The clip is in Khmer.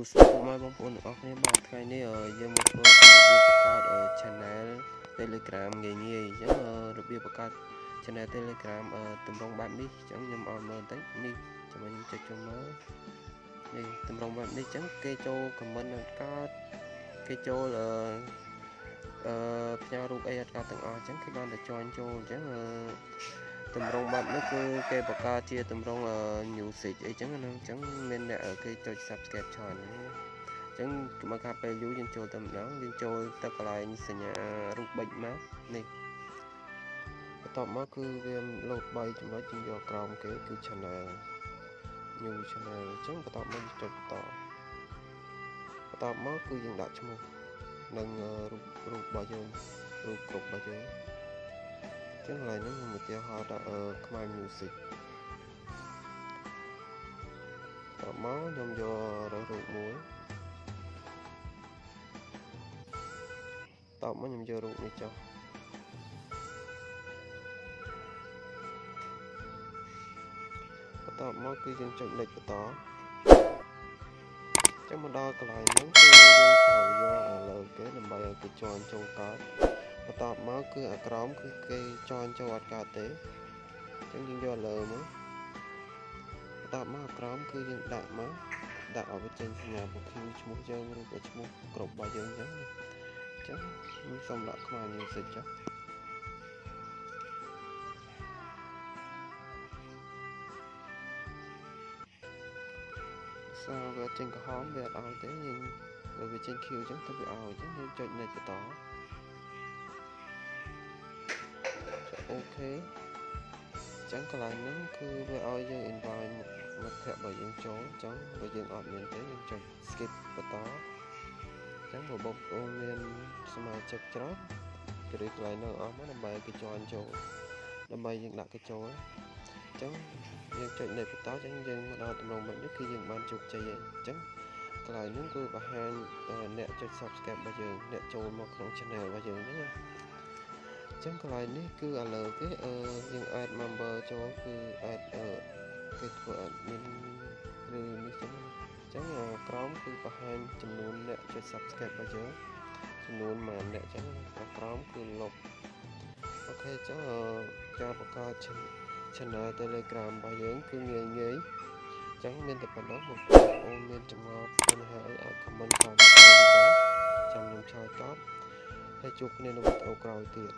សួស្តីពុកម៉ែបងប្អូនទាំងអស់គ្នាបាទថ្ងៃនេះយើងមកធ្វើពីរបៀបបង្កើត channel Telegram ងាយងាយអញ្ចឹងរបៀបបង្កើត channel Telegram តម្រង់បែបនេះអញ្ចឹងខ្ញុំឲ្យមើលបន្តិចនេះចាំខ្ញុំចុចចូលមើលនេះតម្រង់បែបនេះអញ្ចឹងគេចូល comment អត់កើតគេចូលអឺអឺផ្ញើរូបអីអត់កើតទាំងអស់អញ្ចឹងគេបានតែ join ចូលអញ្ចឹងអឺ តម្រងបែបនេះគឺគេបង្កើតជាតម្រង music អីចឹងណាអញ្ចឹងមានអ្នកគេចុច subscribe ច្រើនអញ្ចឹងមកកាពេលយូរយើងចូលទៅម្ដងយើងចូលទៅកន្លែងសញ្ញារូបបិចមកនេះបន្ទាប់មកគឺវាលោត3ចំណុចយើងយកក្រោមគេគឺ channel new channel អញ្ចឹងបន្ទាប់មកចុចបន្តបន្ទាប់មកគឺយើងដាក់ឈ្មោះនិងរូបរូបរបស់យើងរូបគ្រប់របស់យើង ចឹងកន្លែងនេះខ្ញុំឧទាហរណ៍ដាក់ខ្មែរ music តមកខ្ញុំយករើសរូបមួយតមកខ្ញុំយករូបនេះចុះបន្តមកគឺយើងចុចលេខបន្តចាំមកដល់កន្លែងហ្នឹងគឺយើងត្រូវយកអាលើគេដើម្បីឲ្យគេជាន់ចូលកើត បន្ទាប់មកគឺអាក្រោមគឺគេចន់ចូលអត់កើតទេអញ្ចឹងយើងយកលើមកបន្ទាប់មកអាក្រោមគឺយើងដាក់មកដាក់ឲ្យវាចេញសញ្ញាពូឃីឈ្មោះយើងឬក៏ឈ្មោះគ្រប់របស់យើងអញ្ចឹងអញ្ចឹងខ្ញុំសូមដាក់ខ្មែរ music ចុះសាវាចេញក្រហមវាអត់ឲ្យទេយើងបើវាចេញខៀវអញ្ចឹងទៅវាឲ្យអញ្ចឹងយើងចុចនៅបន្ត អូខេចឹងកន្លែងហ្នឹងគឺវាឲ្យយើង invite មិត្តភ័ក្តិរបស់យើងចូលចឹងបើយើងអត់មានទេយើងចុច skip បន្តចឹងបើបងប្អូនមានសមាជិកច្រើនគេរើកន្លែងហ្នឹងអស់មកដើម្បីគេជន់ចូលដើម្បីយើងដាក់គេចូលចឹងយើងចុចនៅបន្តចឹងយើងមកដល់ទំនងមិត្តនេះគឺយើងបានជោគជ័យហើយចឹងកន្លែងហ្នឹងគឺបង្ហាញអ្នកចុច subscribe របស់យើងអ្នកចូលមកក្នុង channel របស់យើងហ្នឹងណា ចឹងកន្លែងនេះគឺឥឡូវគេអឺយើង add member ចូលគឺ add អឺគេធ្វើ admin ឬនេះចឹងចឹងក្រោមគឺបង្ហាញចំនួនអ្នកចុច subscribe របស់យើងចំនួនប៉ុន្មានអ្នកចឹងក្រោមគឺលុបអូខេចឹងការបង្កើត channel Telegram របស់យើងគឺងាយងាយចឹងមានតែប៉ុណ្ណោះបងប្អូនមានចម្ងល់បញ្ហាអីអាច comment តាមបានចាំខ្ញុំឆ្លើយតបហើយជួបគ្នានៅវីដេអូក្រោយទៀត